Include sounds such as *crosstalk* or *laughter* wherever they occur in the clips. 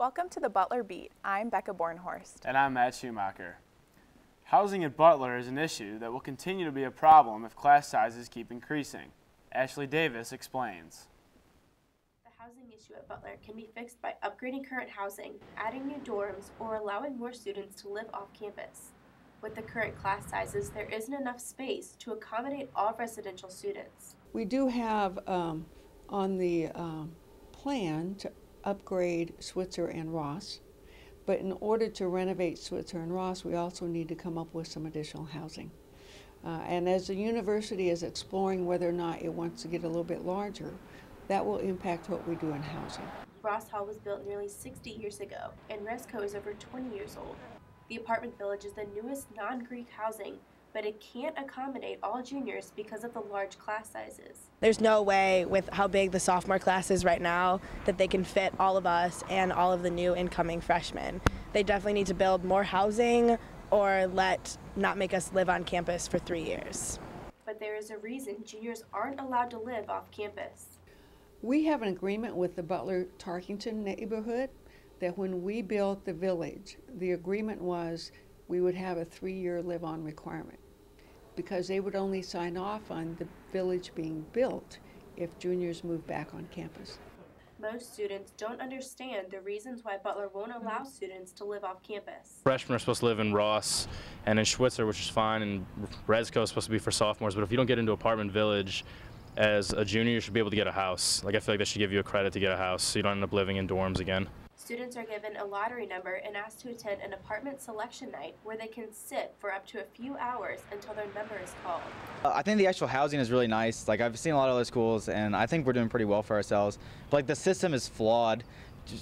Welcome to the Butler Beat. I'm Becca Bornhorst. And I'm Matt Schumacher. Housing at Butler is an issue that will continue to be a problem if class sizes keep increasing. Ashley Davis explains. The housing issue at Butler can be fixed by upgrading current housing, adding new dorms, or allowing more students to live off campus. With the current class sizes, there isn't enough space to accommodate all residential students. We do have um, on the um, plan to upgrade Schwitzer and Ross, but in order to renovate Schwitzer and Ross, we also need to come up with some additional housing. Uh, and as the university is exploring whether or not it wants to get a little bit larger, that will impact what we do in housing. Ross Hall was built nearly 60 years ago, and Resco is over 20 years old. The apartment village is the newest non Greek housing, but it can't accommodate all juniors because of the large class sizes. There's no way, with how big the sophomore class is right now, that they can fit all of us and all of the new incoming freshmen. They definitely need to build more housing or let not make us live on campus for three years. But there is a reason juniors aren't allowed to live off campus. We have an agreement with the Butler Tarkington neighborhood that when we built the village, the agreement was we would have a three year live on requirement because they would only sign off on the village being built if juniors moved back on campus. Most students don't understand the reasons why Butler won't allow students to live off campus. Freshmen are supposed to live in Ross and in Schwitzer, which is fine, and Resco is supposed to be for sophomores. But if you don't get into apartment village as a junior, you should be able to get a house. Like I feel like they should give you a credit to get a house, so you don't end up living in dorms again. Students are given a lottery number and asked to attend an apartment selection night where they can sit for up to a few hours until their number is called. Uh, I think the actual housing is really nice. Like I've seen a lot of other schools, and I think we're doing pretty well for ourselves. But like the system is flawed,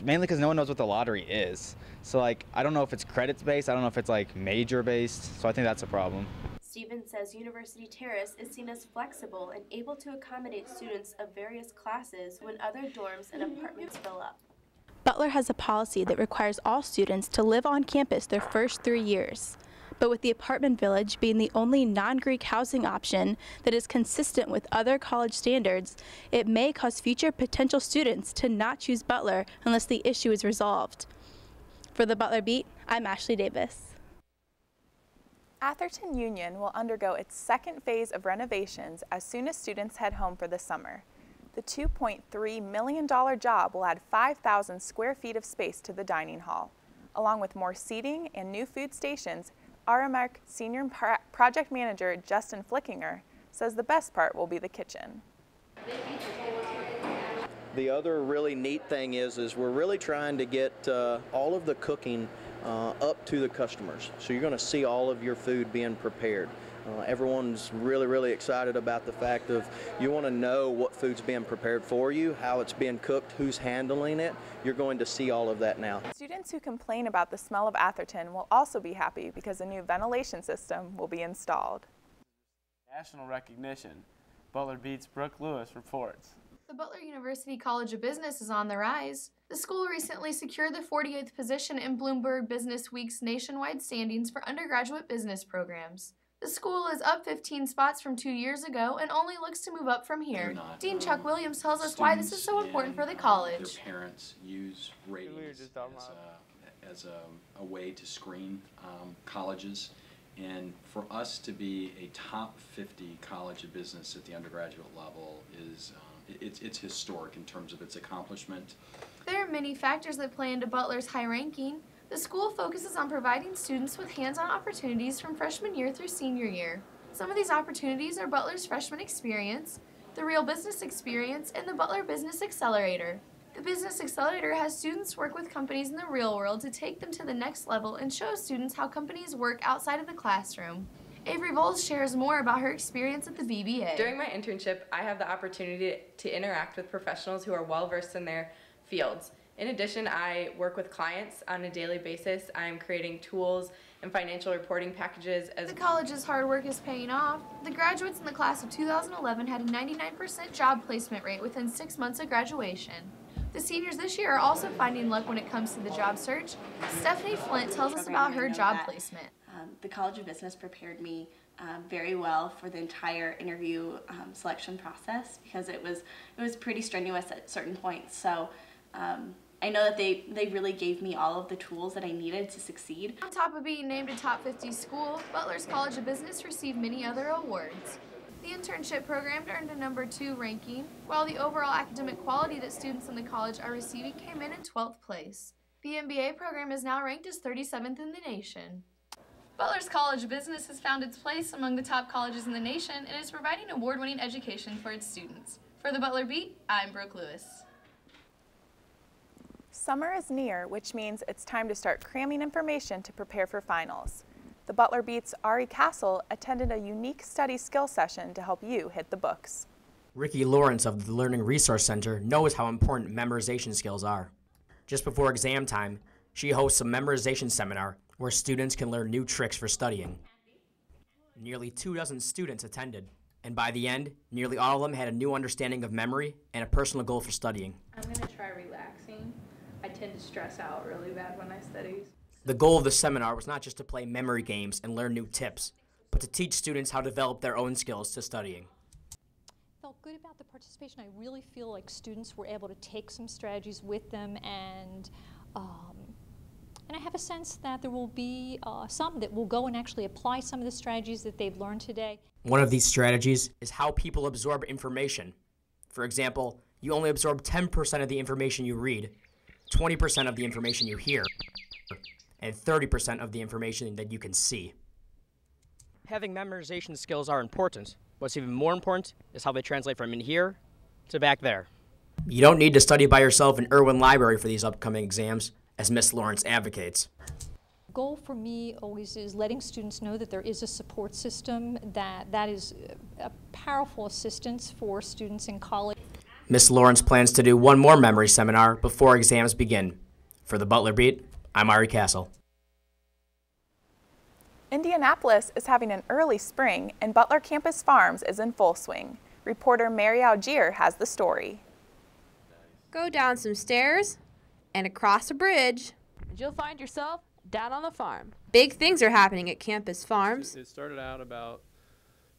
mainly because no one knows what the lottery is. So like I don't know if it's credits based. I don't know if it's like major based. So I think that's a problem. Stevens says University Terrace is seen as flexible and able to accommodate students of various classes when other dorms and apartments fill up. Butler has a policy that requires all students to live on campus their first three years. But with the apartment village being the only non Greek housing option that is consistent with other college standards, it may cause future potential students to not choose Butler unless the issue is resolved. For the Butler Beat, I'm Ashley Davis. Atherton Union will undergo its second phase of renovations as soon as students head home for the summer. The $2.3 million job will add 5,000 square feet of space to the dining hall. Along with more seating and new food stations, Aramark Senior Pro Project Manager Justin Flickinger says the best part will be the kitchen. The other really neat thing is, is we're really trying to get uh, all of the cooking uh, up to the customers. So you're going to see all of your food being prepared. Uh, everyone's really, really excited about the fact of you want to know what food's being prepared for you, how it's being cooked, who's handling it. You're going to see all of that now. Students who complain about the smell of Atherton will also be happy because a new ventilation system will be installed. National recognition. Butler beats Brooke Lewis reports. The Butler University College of Business is on the rise. The school recently secured the 48th position in Bloomberg Business Week's nationwide standings for undergraduate business programs. The school is up 15 spots from two years ago and only looks to move up from here. Not, Dean um, Chuck Williams tells us why this is so important for the college. Their parents use ratings as, a, as a, a, way to screen um, colleges. And for us to be a top 50 college of business at the undergraduate level is um, it's, it's historic in terms of its accomplishment. There are many factors that play into Butler's high ranking. The school focuses on providing students with hands-on opportunities from freshman year through senior year. Some of these opportunities are Butler's Freshman Experience, the Real Business Experience, and the Butler Business Accelerator. The Business Accelerator has students work with companies in the real world to take them to the next level and show students how companies work outside of the classroom. Avery Bowles shares more about her experience at the BBA. During my internship, I have the opportunity to interact with professionals who are well versed in their fields. In addition, I work with clients on a daily basis. I'm creating tools and financial reporting packages as The college's hard work is paying off. The graduates in the class of 2011 had a 99% job placement rate within six months of graduation. The seniors this year are also finding luck when it comes to the job search. Stephanie Flint tells us about her job placement. Um, the College of Business prepared me um, very well for the entire interview um, selection process because it was it was pretty strenuous at certain points. So um, I know that they, they really gave me all of the tools that I needed to succeed. On top of being named a top 50 school, Butler's College of Business received many other awards. The internship program earned a number two ranking, while the overall academic quality that students in the college are receiving came in in 12th place. The MBA program is now ranked as 37th in the nation. Butler's College of Business has found its place among the top colleges in the nation and is providing award-winning education for its students. For the Butler Beat, I'm Brooke Lewis. Summer is near, which means it's time to start cramming information to prepare for finals. The Butler Beat's Ari Castle attended a unique study skill session to help you hit the books. Ricky Lawrence of the Learning Resource Center knows how important memorization skills are. Just before exam time, she hosts a memorization seminar where students can learn new tricks for studying. Nearly two dozen students attended, and by the end, nearly all of them had a new understanding of memory and a personal goal for studying. I'm going to try relaxing. I tend to stress out really bad when I study. The goal of the seminar was not just to play memory games and learn new tips, but to teach students how to develop their own skills to studying. Felt good about the participation. I really feel like students were able to take some strategies with them and um, and I have a sense that there will be uh, some that will go and actually apply some of the strategies that they've learned today. One of these strategies is how people absorb information. For example, you only absorb 10% of the information you read, 20% of the information you hear, and 30% of the information that you can see. Having memorization skills are important. What's even more important is how they translate from in here to back there. You don't need to study by yourself in Irwin Library for these upcoming exams, as Miss Lawrence advocates. Goal for me always is letting students know that there is a support system that that is a powerful assistance for students in college. Miss Lawrence plans to do one more memory seminar before exams begin. For the Butler Beat, I'm Ari Castle. Indianapolis is having an early spring and Butler Campus Farms is in full swing. Reporter Mary Algier has the story. Go down some stairs and across a bridge. And you'll find yourself down on the farm. Big things are happening at Campus Farms. It started out about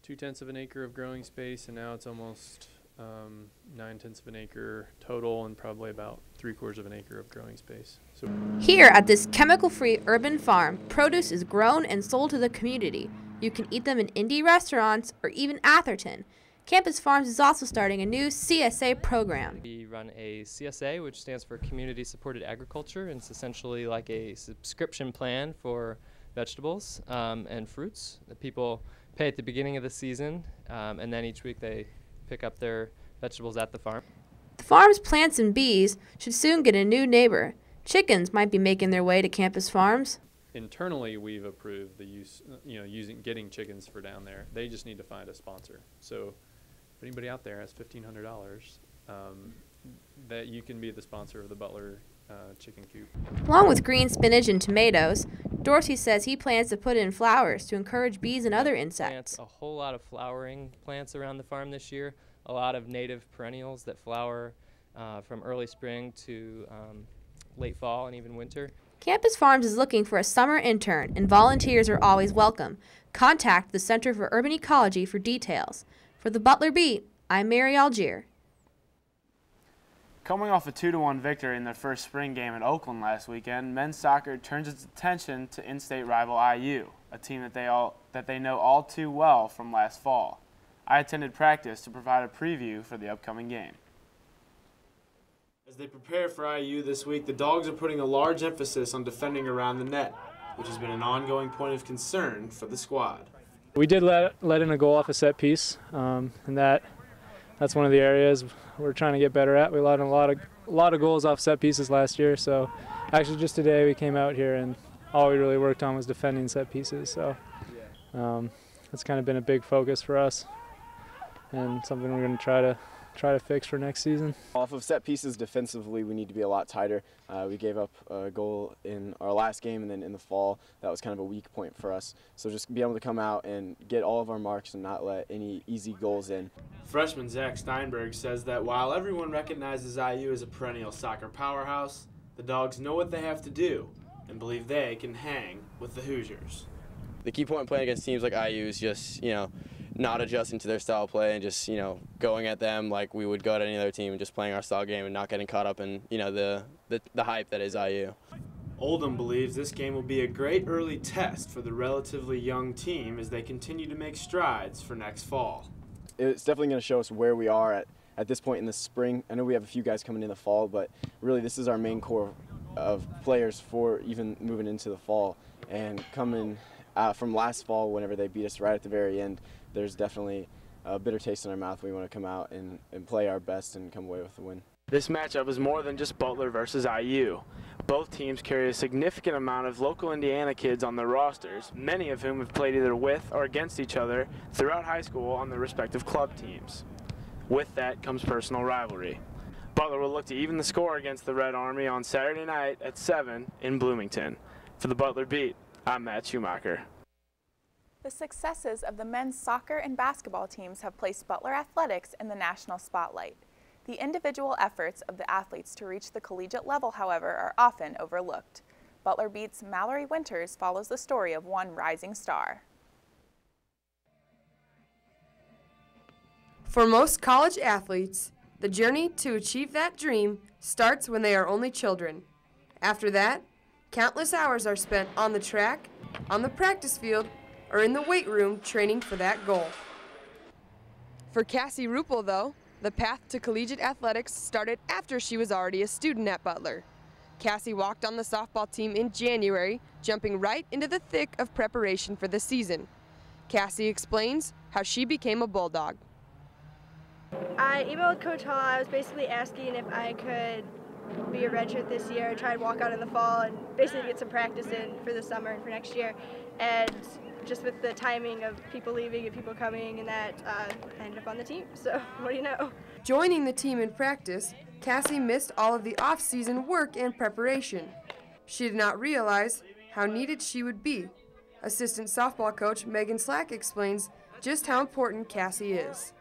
two tenths of an acre of growing space, and now it's almost um, nine tenths of an acre total, and probably about three quarters of an acre of growing space. So here at this chemical-free urban farm, produce is grown and sold to the community. You can eat them in Indy restaurants or even Atherton. Campus Farms is also starting a new CSA program. We run a CSA, which stands for Community Supported Agriculture, and it's essentially like a subscription plan for vegetables um, and fruits that people pay at the beginning of the season, um, and then each week they pick up their vegetables at the farm. The farm's plants and bees should soon get a new neighbor. Chickens might be making their way to Campus Farms. Internally, we've approved the use, you know, using getting chickens for down there. They just need to find a sponsor. So if anybody out there has fifteen hundred dollars, um, that you can be the sponsor of the Butler uh, chicken coop. Along with green spinach and tomatoes, Dorsey says he plans to put in flowers to encourage bees and other insects. Plants a whole lot of flowering plants around the farm this year. A lot of native perennials that flower uh, from early spring to um, late fall and even winter. Campus Farms is looking for a summer intern, and volunteers are always welcome. Contact the Center for Urban Ecology for details. For the Butler Beat, I'm Mary Algier. Coming off a 2-1 victory in their first spring game in Oakland last weekend, men's soccer turns its attention to in-state rival IU, a team that they, all, that they know all too well from last fall. I attended practice to provide a preview for the upcoming game. As they prepare for IU this week, the Dogs are putting a large emphasis on defending around the net, which has been an ongoing point of concern for the squad. We did let, let in a goal off a set piece, um, and that that's one of the areas we're trying to get better at. We in a lot of a lot of goals off set pieces last year, so actually just today we came out here and all we really worked on was defending set pieces. So um, that's kind of been a big focus for us, and something we're going to try to try to fix for next season. Off of set pieces defensively, we need to be a lot tighter. Uh, we gave up a goal in our last game and then in the fall. That was kind of a weak point for us. So just be able to come out and get all of our marks and not let any easy goals in. Freshman Zach Steinberg says that while everyone recognizes IU as a perennial soccer powerhouse, the Dogs know what they have to do and believe they can hang with the Hoosiers. The key point in playing against teams like IU is just, you know, not adjusting to their style of play and just you know going at them like we would go at any other team and just playing our style game and not getting caught up in you know the the, the hype that is IU. Oldham believes this game will be a great early test for the relatively young team as they continue to make strides for next fall. It's definitely going to show us where we are at, at this point in the spring. I know we have a few guys coming in the fall, but really this is our main core of players for even moving into the fall. And coming uh, from last fall, whenever they beat us right at the very end, there's definitely a bitter taste in our mouth. We want to come out and, and play our best and come away with the win. This matchup is more than just Butler versus IU. Both teams carry a significant amount of local Indiana kids on their rosters, many of whom have played either with or against each other throughout high school on their respective club teams. With that comes personal rivalry. Butler will look to even the score against the Red Army on Saturday night at 7 in Bloomington. For the Butler Beat, I'm Matt Schumacher. The successes of the men's soccer and basketball teams have placed Butler athletics in the national spotlight. The individual efforts of the athletes to reach the collegiate level, however, are often overlooked. Butler Beats Mallory Winters follows the story of one rising star. For most college athletes, the journey to achieve that dream starts when they are only children. After that, countless hours are spent on the track, on the practice field, or in the weight room training for that goal. For Cassie Rupel, though, the path to collegiate athletics started after she was already a student at Butler. Cassie walked on the softball team in January, jumping right into the thick of preparation for the season. Cassie explains how she became a Bulldog. I emailed Coach Hall. I was basically asking if I could be a redshirt this year, try and walk out in the fall, and basically get some practice in for the summer and for next year. And just with the timing of people leaving and people coming and that, uh, I ended up on the team. *laughs* So what do you know? Joining the team in practice, Cassie missed all of the off-season work and preparation. She did not realize how needed she would be. Assistant softball coach Megan Slack explains just how important Cassie is.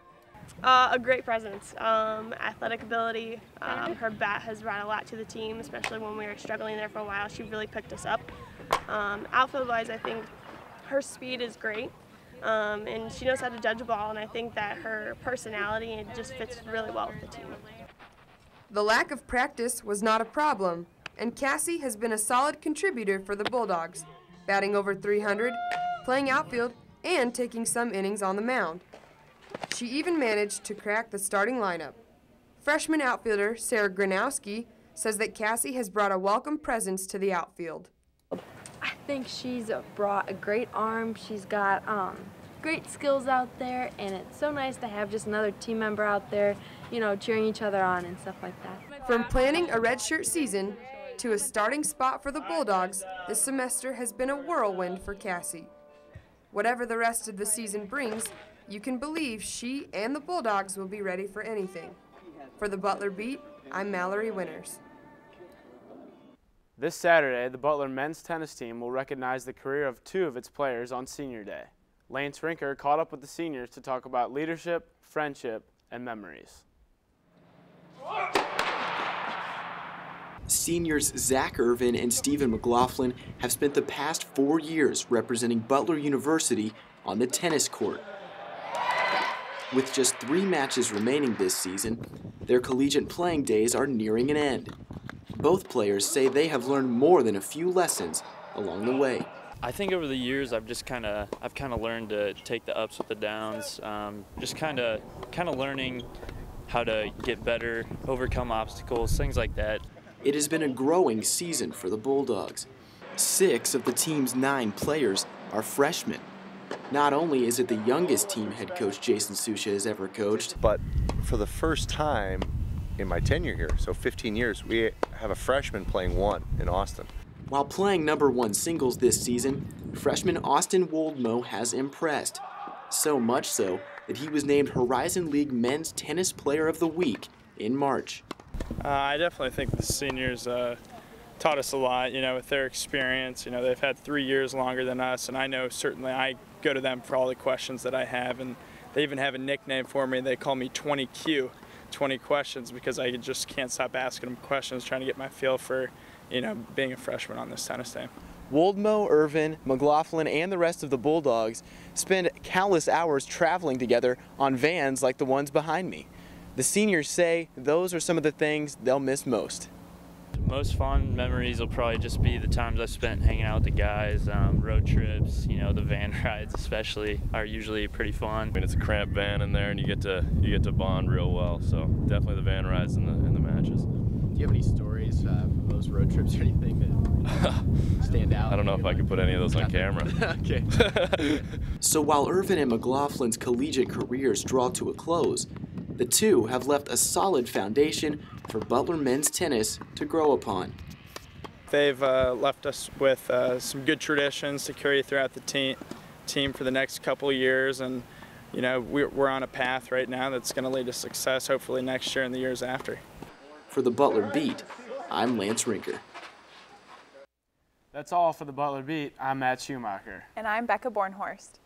Uh, a great presence, um, athletic ability. Um, her bat has brought a lot to the team, especially when we were struggling there for a while. She really picked us up. Um, outfield-wise, I think her speed is great. Um, and she knows how to judge a ball, and I think that her personality it just fits really well with the team. The lack of practice was not a problem, and Cassie has been a solid contributor for the Bulldogs, batting over 300, playing outfield, and taking some innings on the mound. She even managed to crack the starting lineup. Freshman outfielder Sarah Granowski says that Cassie has brought a welcome presence to the outfield. I think she's brought a great arm. She's got um, great skills out there, and it's so nice to have just another team member out there, you know, cheering each other on and stuff like that. From planning a redshirt season to a starting spot for the Bulldogs, this semester has been a whirlwind for Cassie. Whatever the rest of the season brings, you can believe she and the Bulldogs will be ready for anything. For the Butler Beat, I'm Mallory Winters. This Saturday, the Butler men's tennis team will recognize the career of two of its players on Senior Day. Lance Rinker caught up with the seniors to talk about leadership, friendship, and memories. Seniors Zach Irvin and Stephen McLaughlin have spent the past four years representing Butler University on the tennis court. With just three matches remaining this season, their collegiate playing days are nearing an end. Both players say they have learned more than a few lessons along the way. I think over the years I've just kind of I've kind of learned to take the ups with the downs. Um, just kind of kind of learning how to get better, overcome obstacles, things like that. It has been a growing season for the Bulldogs. Six of the team's nine players are freshmen. Not only is it the youngest team head coach Jason Susha has ever coached, but for the first time in my tenure here, so 15 years, we have a freshman playing one in Austin. While playing number one singles this season, freshman Austin Woldmo has impressed. So much so that he was named Horizon League Men's Tennis Player of the Week in March. Uh, I definitely think the seniors uh, taught us a lot, you know, with their experience. You know, they've had three years longer than us, and I know certainly I go to them for all the questions that I have, and they even have a nickname for me. They call me 20Q, 20 questions, because I just can't stop asking them questions, trying to get my feel for, you know, being a freshman on this tennis team. Woldmo, Irvin, McLaughlin, and the rest of the Bulldogs spend countless hours traveling together on vans like the ones behind me. The seniors say those are some of the things they'll miss most. Most fond memories will probably just be the times I spent hanging out with the guys, um, road trips, you know, the van *laughs* rides especially are usually pretty fun. I mean, it's a cramped van in there, and you get to you get to bond real well. So definitely the van rides and the and the matches. Do you have any stories uh, from those road trips or anything that *laughs* stand out? I don't know if I could put any of those on camera. *laughs* okay. so while Irvin and McLaughlin's collegiate careers draw to a close, the two have left a solid foundation for Butler men's tennis to grow upon. They've uh, left us with uh, some good traditions to carry throughout the team team for the next couple years, and you know we're, we're on a path right now that's going to lead to success, hopefully next year and the years after. For the Butler Beat, I'm Lance Rinker. That's all for the Butler Beat. I'm Matt Schumacher. And I'm Becca Bornhorst.